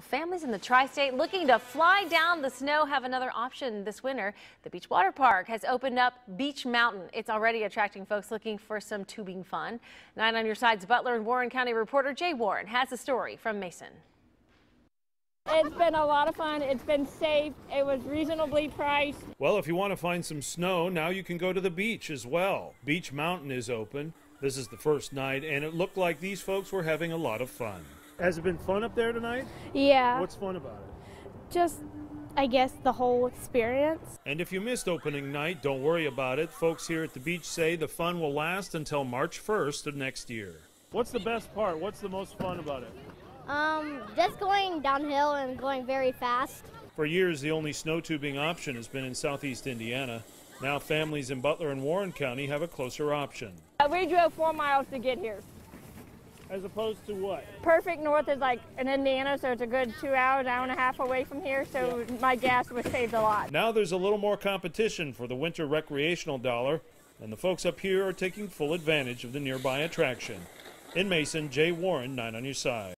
Families in the tri-state looking to fly down the snow have another option this winter. The Beach Water Park has opened up Beach Mountain. It's already attracting folks looking for some tubing fun. Nine on your side's Butler and Warren County reporter Jay Warner has a story from Mason. It's been a lot of fun. It's been safe. It was reasonably priced. Well, if you want to find some snow, now you can go to the beach as well. Beach Mountain is open. This is the first night, and it looked like these folks were having a lot of fun. Has it been fun up there tonight? Yeah. What's fun about it? Just, I guess, the whole experience. And if you missed opening night, don't worry about it. Folks here at the beach say the fun will last until March 1st of next year. What's the best part? What's the most fun about it? Um, just going downhill and going very fast. For years, the only snow tubing option has been in southeast Indiana. Now, families in Butler and Warren County have a closer option. Uh, We drove four miles to get here. As opposed to what? Perfect North is like in Indiana, so it's a good two hours, hour and a half away from here. So my gas was saved a lot. Now there's a little more competition for the winter recreational dollar, and the folks up here are taking full advantage of the nearby attraction. In Mason, Jay Warner, 9 on your side.